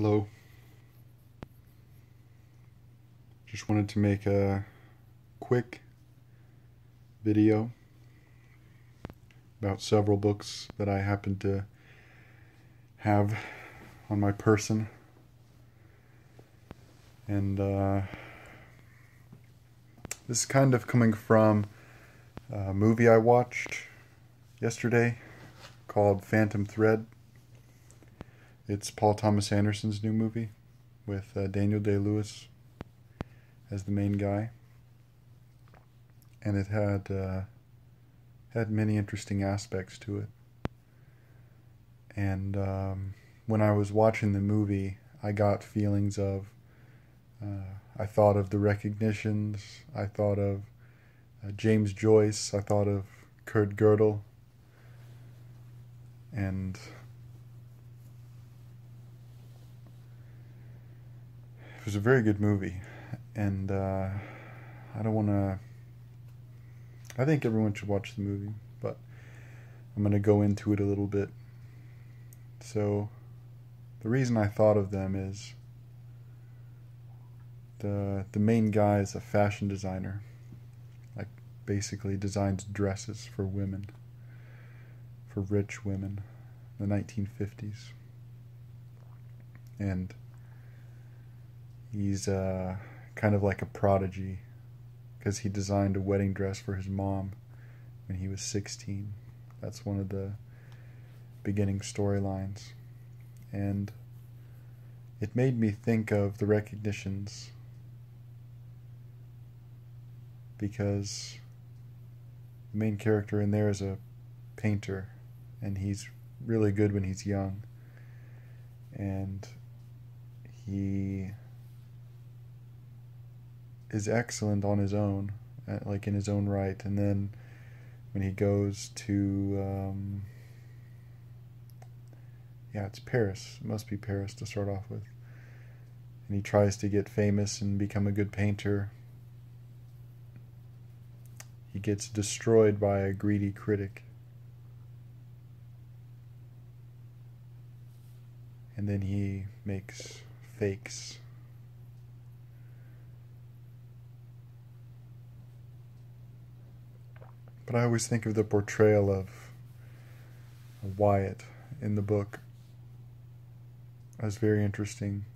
Hello. Just wanted to make a quick video about several books that I happen to have on my person. And uh, this is kind of coming from a movie I watched yesterday called Phantom Thread. It's Paul Thomas Anderson's new movie with uh, Daniel Day Lewis as the main guy, and it had uh, had many interesting aspects to it. And um, when I was watching the movie, I got feelings of. Uh, I thought of the recognitions. I thought of uh, James Joyce. I thought of Kurt Gödel. And was a very good movie, and uh, I don't want to. I think everyone should watch the movie, but I'm going to go into it a little bit. So, the reason I thought of them is the the main guy is a fashion designer, like basically designs dresses for women, for rich women, in the 1950s, and He's uh, kind of like a prodigy because he designed a wedding dress for his mom when he was 16. That's one of the beginning storylines. And it made me think of the recognitions because the main character in there is a painter and he's really good when he's young. And he is excellent on his own, uh, like in his own right, and then when he goes to, um, yeah, it's Paris. It must be Paris to start off with. And he tries to get famous and become a good painter. He gets destroyed by a greedy critic. And then he makes fakes But I always think of the portrayal of Wyatt in the book as very interesting.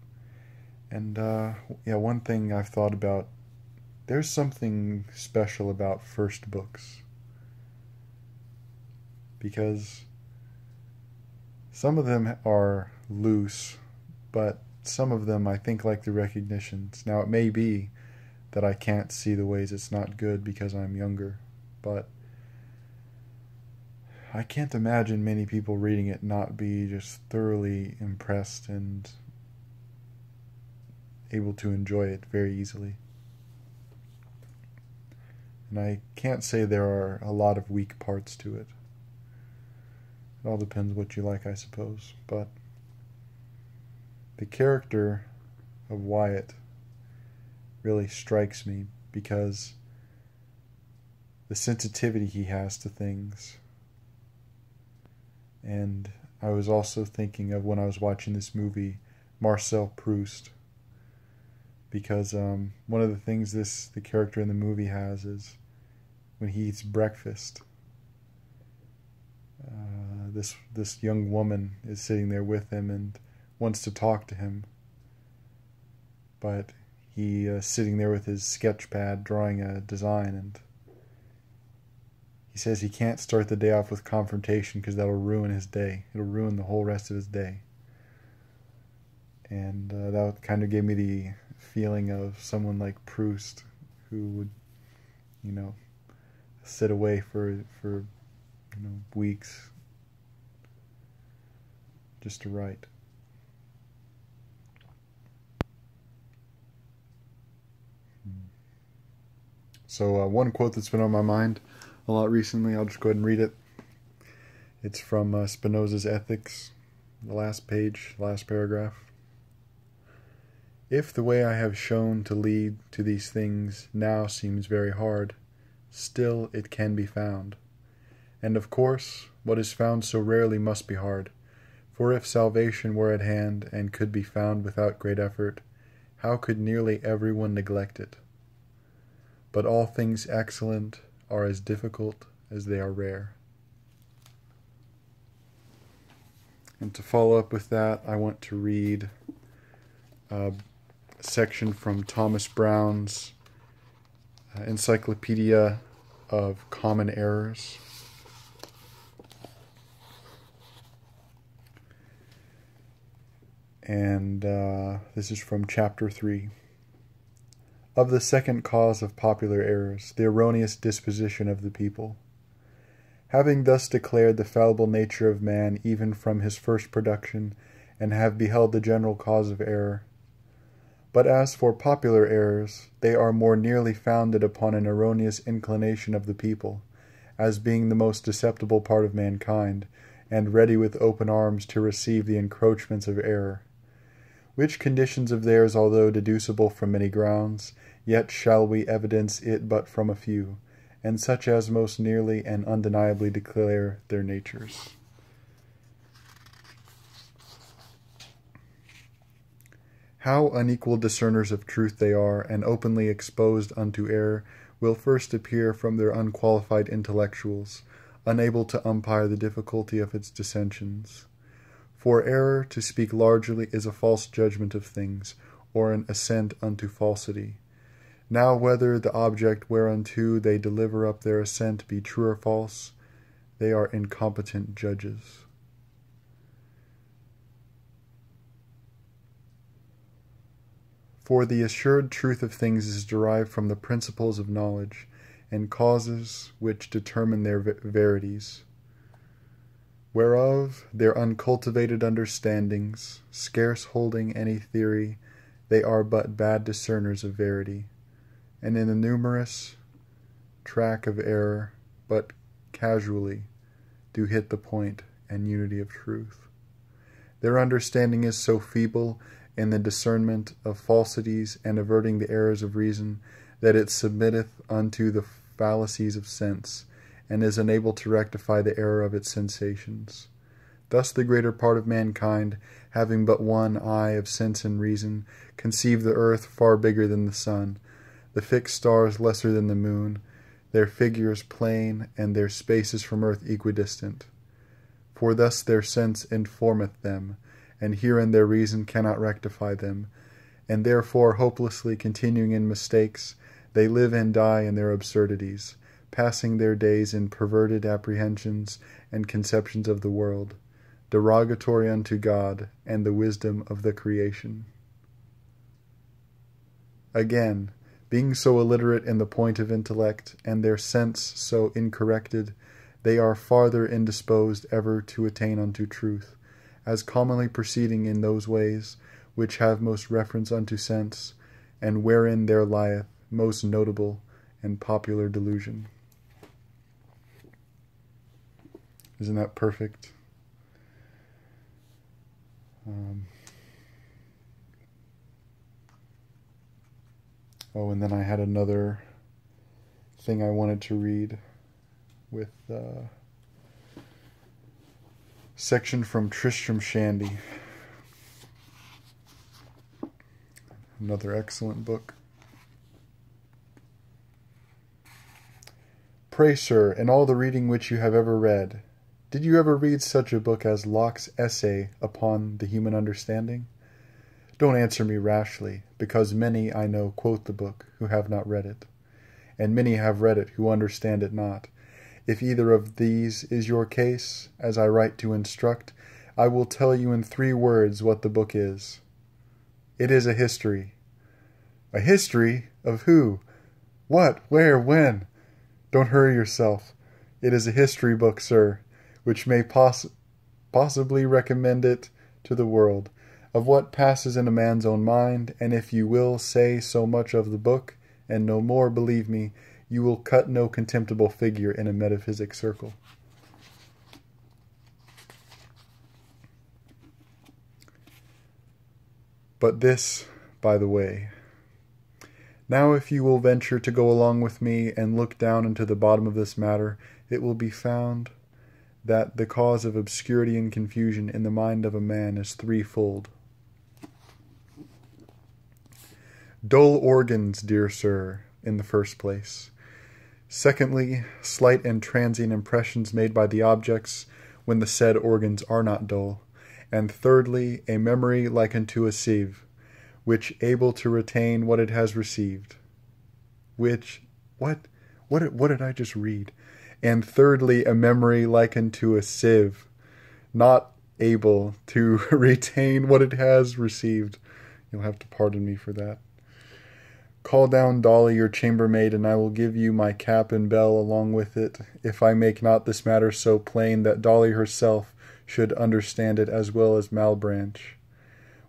And uh, yeah, one thing I've thought about there's something special about first books. Because some of them are loose, but some of them I think like the recognitions. Now, it may be that I can't see the ways it's not good because I'm younger, but I can't imagine many people reading it not be just thoroughly impressed and able to enjoy it very easily. And I can't say there are a lot of weak parts to it. It all depends what you like, I suppose. But the character of Wyatt really strikes me because the sensitivity he has to things and I was also thinking of when I was watching this movie, Marcel Proust, because um, one of the things this the character in the movie has is when he eats breakfast. Uh, this this young woman is sitting there with him and wants to talk to him, but he uh, sitting there with his sketch pad drawing a design and he says he can't start the day off with confrontation because that'll ruin his day. It'll ruin the whole rest of his day. And uh, that kind of gave me the feeling of someone like Proust, who would, you know, sit away for for you know weeks just to write. Hmm. So uh, one quote that's been on my mind a lot recently. I'll just go ahead and read it. It's from uh, Spinoza's Ethics, the last page, last paragraph. If the way I have shown to lead to these things now seems very hard, still it can be found. And of course, what is found so rarely must be hard, For if salvation were at hand and could be found without great effort, how could nearly every one neglect it? But all things excellent are as difficult as they are rare. And to follow up with that, I want to read a section from Thomas Browne's uh, Encyclopedia of Common Errors. And uh, this is from chapter 3. Of the second cause of popular errors, the erroneous disposition of the people. Having thus declared the fallible nature of man even from his first production, and have beheld the general cause of error. But as for popular errors, they are more nearly founded upon an erroneous inclination of the people, as being the most susceptible part of mankind, and ready with open arms to receive the encroachments of error. Which conditions of theirs, although deducible from many grounds, yet shall we evidence it but from a few and such as most nearly and undeniably declare their natures. How unequal discerners of truth they are, and openly exposed unto error, will first appear from their unqualified intellectuals, unable to umpire the difficulty of its dissensions. For error, to speak largely, is a false judgment of things, or an assent unto falsity now whether the object whereunto they deliver up their assent be true or false, they are incompetent judges. For the assured truth of things is derived from the principles of knowledge and causes which determine their verities, whereof their uncultivated understandings, scarce holding any theory, they are but bad discerners of verity and in the numerous track of error, but casually do hit the point and unity of truth. Their understanding is so feeble in the discernment of falsities and averting the errors of reason that it submitteth unto the fallacies of sense, and is unable to rectify the error of its sensations. Thus the greater part of mankind, having but one eye of sense and reason, conceive the earth far bigger than the sun, the fixed stars lesser than the moon, their figures plain, and their spaces from earth equidistant. For thus their sense informeth them, and herein their reason cannot rectify them, and therefore hopelessly continuing in mistakes, they live and die in their absurdities, passing their days in perverted apprehensions and conceptions of the world, derogatory unto God and the wisdom of the creation. Again, being so illiterate in the point of intellect, and their sense so incorrected, they are farther indisposed ever to attain unto truth, as commonly proceeding in those ways which have most reference unto sense, and wherein there lieth most notable and popular delusion. Isn't that perfect? Um, Oh, and then I had another thing I wanted to read with uh, section from Tristram Shandy. Another excellent book. Pray, sir, in all the reading which you have ever read, did you ever read such a book as Locke's Essay upon the Human Understanding? Don't answer me rashly, because many I know quote the book who have not read it, and many have read it who understand it not. If either of these is your case, as I write to instruct, I will tell you in three words what the book is. It is a history. A history of who? What? Where? When? Don't hurry yourself. It is a history book, sir, which may poss possibly recommend it to the world of what passes in a man's own mind, and if you will say so much of the book, and no more, believe me, you will cut no contemptible figure in a metaphysic circle. But this, by the way. Now, if you will venture to go along with me and look down into the bottom of this matter, it will be found that the cause of obscurity and confusion in the mind of a man is threefold. Dull organs, dear sir, in the first place. Secondly, slight and transient impressions made by the objects when the said organs are not dull. And thirdly, a memory like unto a sieve, which able to retain what it has received. Which, what, what, what did I just read? And thirdly, a memory like unto a sieve, not able to retain what it has received. You'll have to pardon me for that. Call down Dolly, your chambermaid, and I will give you my cap and bell along with it, if I make not this matter so plain that Dolly herself should understand it as well as Malebranche.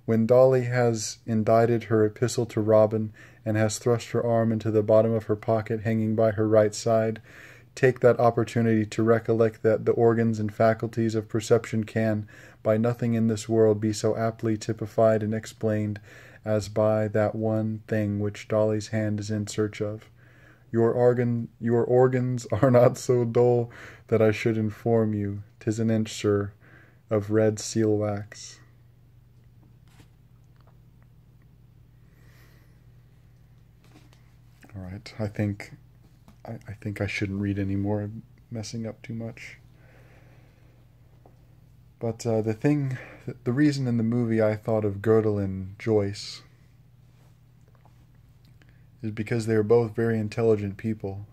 When Dolly has indited her epistle to Robin, and has thrust her arm into the bottom of her pocket hanging by her right side, take that opportunity to recollect that the organs and faculties of perception can, by nothing in this world, be so aptly typified and explained as by that one thing which Dolly's hand is in search of. Your organ, your organs are not so dull that I should inform you. Tis an inch, sir, of red seal wax. All right, I think, I, I think I shouldn't read any more. I'm messing up too much. But uh, the thing, the reason in the movie I thought of Gödel and Joyce is because they were both very intelligent people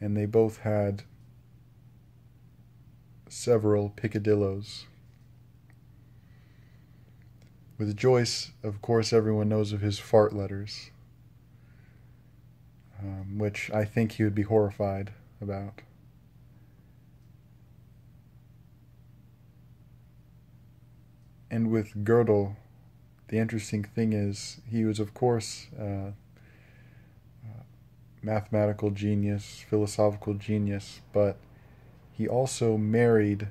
and they both had several picadillos. With Joyce, of course, everyone knows of his fart letters, um, which I think he would be horrified about. and with Gödel, the interesting thing is he was, of course, uh, uh, mathematical genius, philosophical genius, but he also married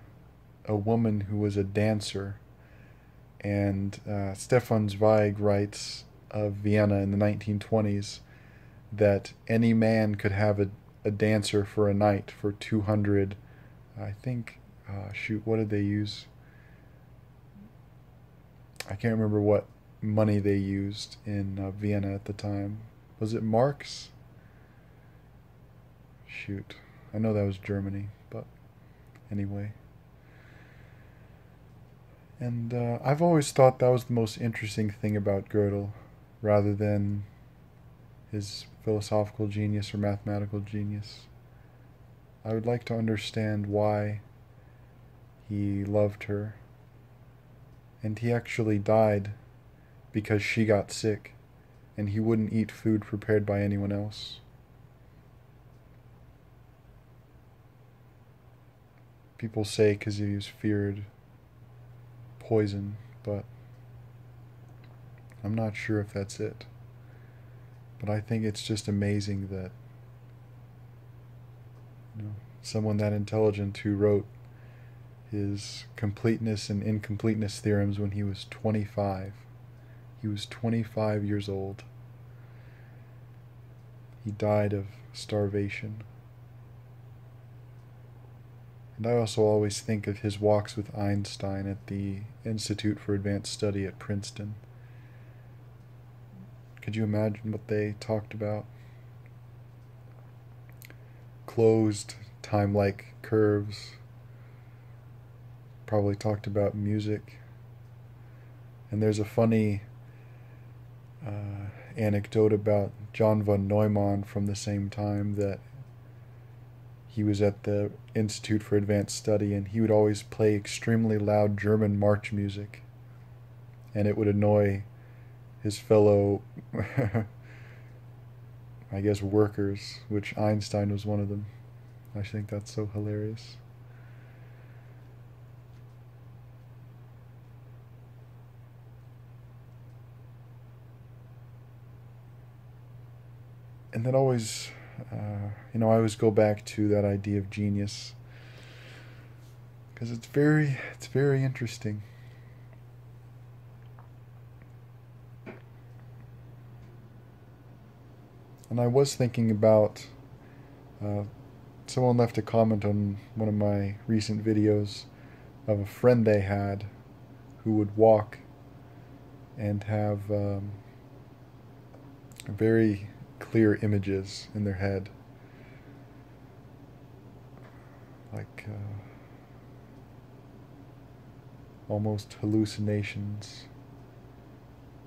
a woman who was a dancer. And uh, Stefan Zweig writes of Vienna in the 1920s that any man could have a, a dancer for a night for 200, I think, uh, shoot, what did they use? I can't remember what money they used in uh, Vienna at the time. Was it marks? Shoot. I know that was Germany, but anyway. And uh, I've always thought that was the most interesting thing about Gödel, rather than his philosophical genius or mathematical genius. I would like to understand why he loved her and he actually died because she got sick and he wouldn't eat food prepared by anyone else. People say because he was feared poison, but I'm not sure if that's it. But I think it's just amazing that you know, someone that intelligent who wrote his completeness and incompleteness theorems when he was 25. He was 25 years old. He died of starvation. And I also always think of his walks with Einstein at the Institute for Advanced Study at Princeton. Could you imagine what they talked about? Closed, time like curves, probably talked about music. And there's a funny uh, anecdote about John von Neumann from the same time that he was at the Institute for Advanced Study and he would always play extremely loud German march music. And it would annoy his fellow, I guess, workers, which Einstein was one of them. I think that's so hilarious. and then always, uh, you know, I always go back to that idea of genius because it's very, it's very interesting. And I was thinking about uh, someone left a comment on one of my recent videos of a friend they had who would walk and have um, very clear images in their head. Like uh, almost hallucinations.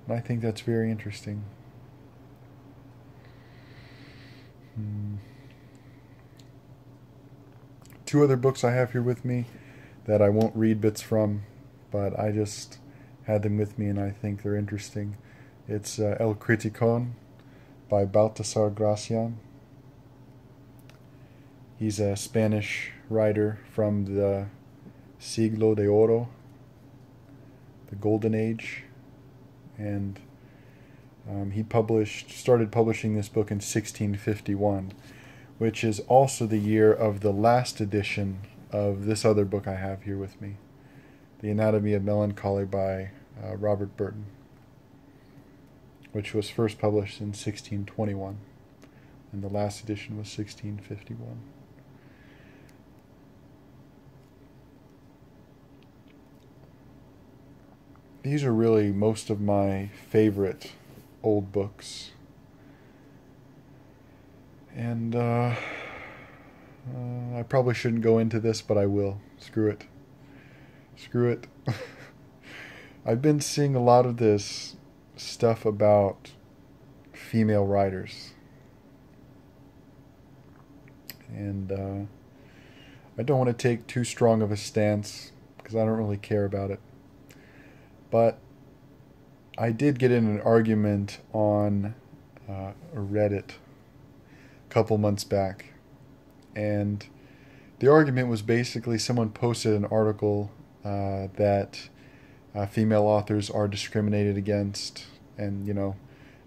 And I think that's very interesting. Hmm. Two other books I have here with me that I won't read bits from, but I just had them with me and I think they're interesting. It's uh, El Criticon by Baltasar Gracian. He's a Spanish writer from the Siglo de Oro, the Golden Age, and um, he published, started publishing this book in 1651, which is also the year of the last edition of this other book I have here with me, The Anatomy of Melancholy by uh, Robert Burton, which was first published in 1621, and the last edition was 1651. These are really most of my favorite old books. And uh, uh, I probably shouldn't go into this, but I will. Screw it. Screw it. I've been seeing a lot of this stuff about female writers. And uh, I don't want to take too strong of a stance because I don't really care about it. But I did get in an argument on uh, Reddit a couple months back. And the argument was basically someone posted an article uh, that uh, female authors are discriminated against. And, you know,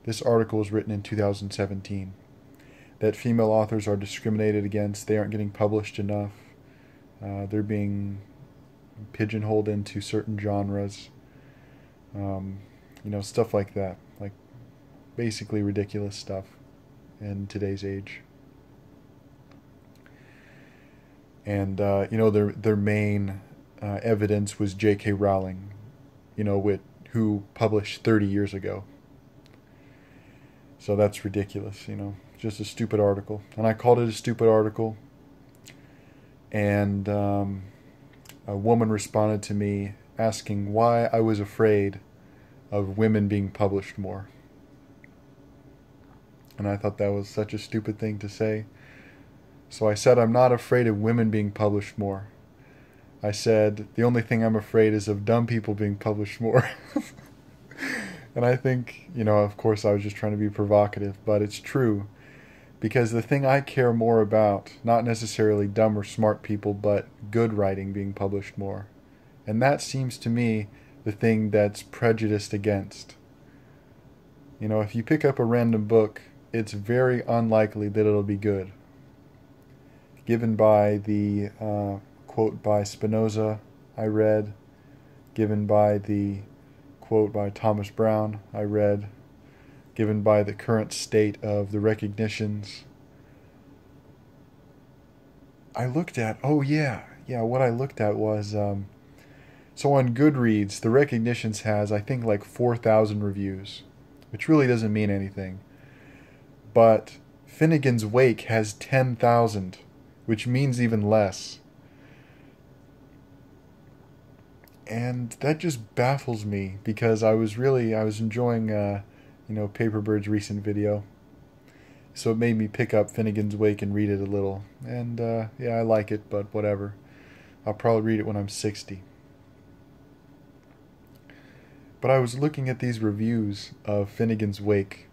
this article was written in 2017. That female authors are discriminated against, they aren't getting published enough, uh, they're being pigeonholed into certain genres. Um, you know, stuff like that. Like, basically ridiculous stuff in today's age. And, uh, you know, their, their main uh, evidence was J.K. Rowling, you know, with, who published 30 years ago. So that's ridiculous, you know, just a stupid article. And I called it a stupid article. And um, a woman responded to me asking why I was afraid of women being published more. And I thought that was such a stupid thing to say. So I said, I'm not afraid of women being published more. I said, the only thing I'm afraid is of dumb people being published more. and I think, you know, of course, I was just trying to be provocative, but it's true. Because the thing I care more about, not necessarily dumb or smart people, but good writing being published more. And that seems to me the thing that's prejudiced against. You know, if you pick up a random book, it's very unlikely that it'll be good. Given by the uh, quote by Spinoza I read, given by the quote by Thomas Browne I read, given by the current state of the recognitions. I looked at, oh yeah, yeah, what I looked at was um, so on Goodreads, the Recognitions has, I think, like 4,000 reviews, which really doesn't mean anything. But Finnegans Wake has 10,000, which means even less. And that just baffles me because I was really, I was enjoying, uh, you know, Paperbird's recent video. So it made me pick up Finnegans Wake and read it a little. And uh, yeah, I like it, but whatever. I'll probably read it when I'm 60. But I was looking at these reviews of Finnegans Wake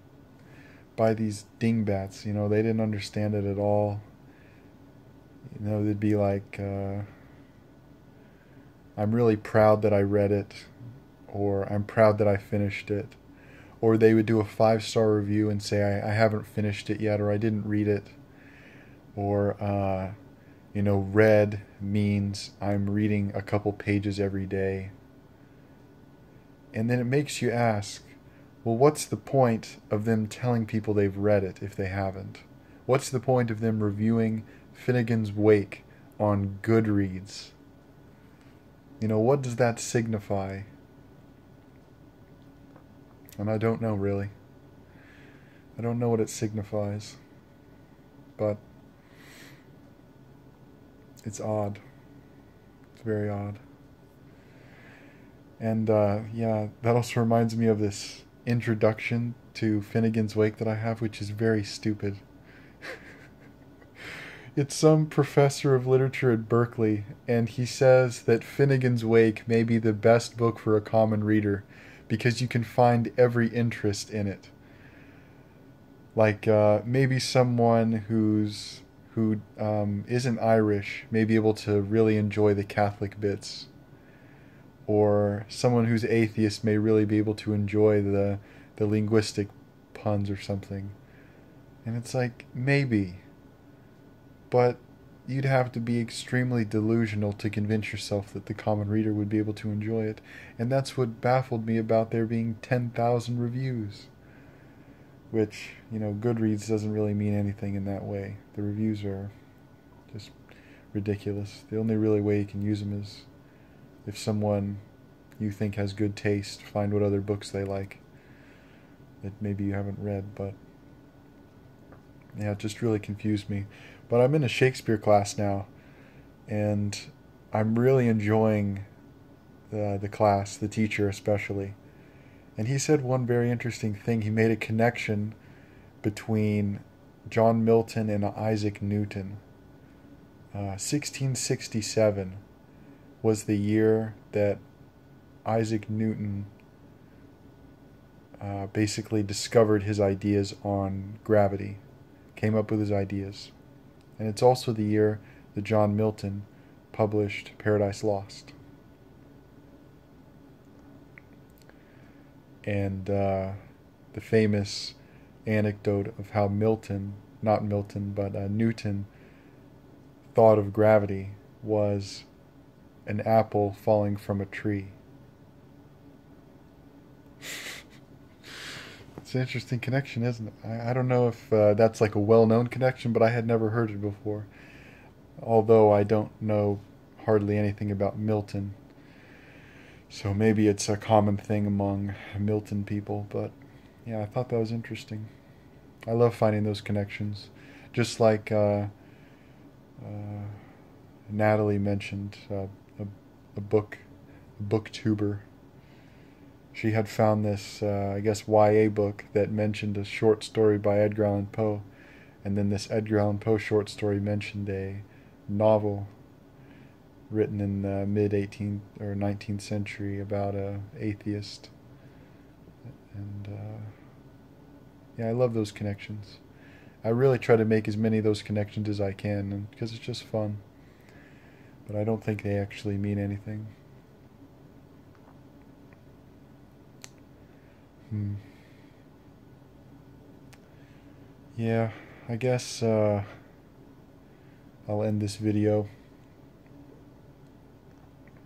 by these dingbats. You know, they didn't understand it at all. You know, they'd be like, uh, I'm really proud that I read it, or I'm proud that I finished it. Or they would do a five star review and say, I, I haven't finished it yet, or I didn't read it. Or, uh, you know, read means I'm reading a couple pages every day and then it makes you ask, well, what's the point of them telling people they've read it if they haven't? What's the point of them reviewing Finnegan's Wake on Goodreads. You know, what does that signify? And I don't know really. I don't know what it signifies. But it's odd. It's very odd. And uh, yeah, that also reminds me of this introduction to Finnegan's Wake that I have, which is very stupid. it's some professor of literature at Berkeley, and he says that Finnegan's Wake may be the best book for a common reader because you can find every interest in it. Like uh, maybe someone who's who um, not Irish may be able to really enjoy the Catholic bits, or someone who's atheist may really be able to enjoy the the linguistic puns or something. And it's like maybe, but you'd have to be extremely delusional to convince yourself that the common reader would be able to enjoy it. And that's what baffled me about there being 10,000 reviews. Which, you know, Goodreads doesn't really mean anything in that way. The reviews are just ridiculous. The only really way you can use them is if someone you think has good taste, find what other books they like that maybe you haven't read, but yeah, it just really confused me. But I'm in a Shakespeare class now, and I'm really enjoying the, the class, the teacher especially. And he said one very interesting thing. He made a connection between John Milton and Isaac Newton. Uh, 1667 was the year that Isaac Newton uh, basically discovered his ideas on gravity, came up with his ideas. And it's also the year that John Milton published Paradise Lost. And uh, the famous anecdote of how Milton, not Milton, but uh, Newton, thought of gravity was an apple falling from a tree. It's an interesting connection, isn't it? I, I don't know if uh, that's like a well known connection, but I had never heard it before. Although I don't know hardly anything about Milton. So maybe it's a common thing among Milton people, but yeah, I thought that was interesting. I love finding those connections. Just like uh, uh, Natalie mentioned, uh, a, book, booktuber she had found this, uh, I guess, YA book that mentioned a short story by Edgar Allan Poe, and then this Edgar Allan Poe short story mentioned a novel written in the mid 18th or 19th century about a atheist. And uh, yeah, I love those connections. I really try to make as many of those connections as I can because it's just fun. But I don't think they actually mean anything. Hmm. Yeah, I guess uh, I'll end this video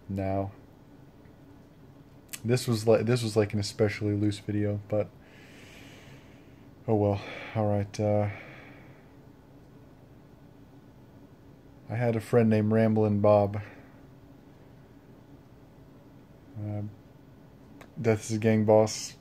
now. This was like this was like an especially loose video, but oh well. All right. Uh, I had a friend named Ramblin' Bob. Uh, Death is a gang boss